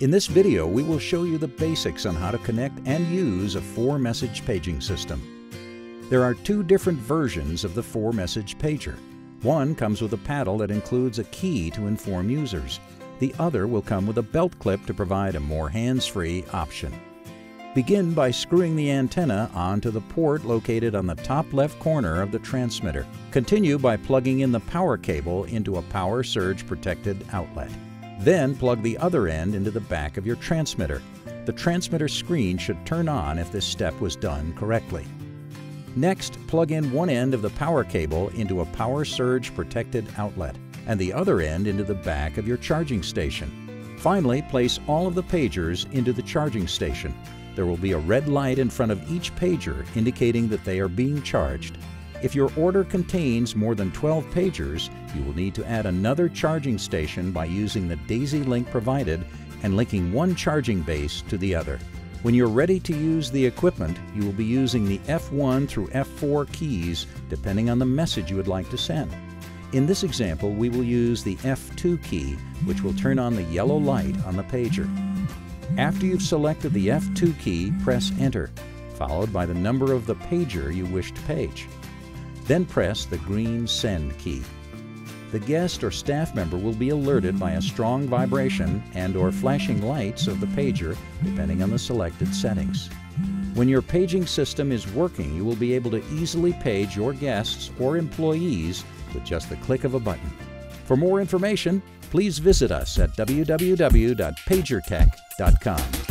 In this video, we will show you the basics on how to connect and use a four-message paging system. There are two different versions of the four-message pager. One comes with a paddle that includes a key to inform users. The other will come with a belt clip to provide a more hands-free option. Begin by screwing the antenna onto the port located on the top left corner of the transmitter. Continue by plugging in the power cable into a power surge protected outlet. Then plug the other end into the back of your transmitter. The transmitter screen should turn on if this step was done correctly. Next, plug in one end of the power cable into a power surge protected outlet and the other end into the back of your charging station. Finally, place all of the pagers into the charging station. There will be a red light in front of each pager indicating that they are being charged. If your order contains more than 12 pagers, you will need to add another charging station by using the Daisy link provided and linking one charging base to the other. When you're ready to use the equipment, you will be using the F1 through F4 keys depending on the message you would like to send. In this example, we will use the F2 key, which will turn on the yellow light on the pager. After you've selected the F2 key, press Enter, followed by the number of the pager you wish to page. Then press the green Send key. The guest or staff member will be alerted by a strong vibration and or flashing lights of the pager depending on the selected settings. When your paging system is working, you will be able to easily page your guests or employees with just the click of a button. For more information, please visit us at www.pagertec.com.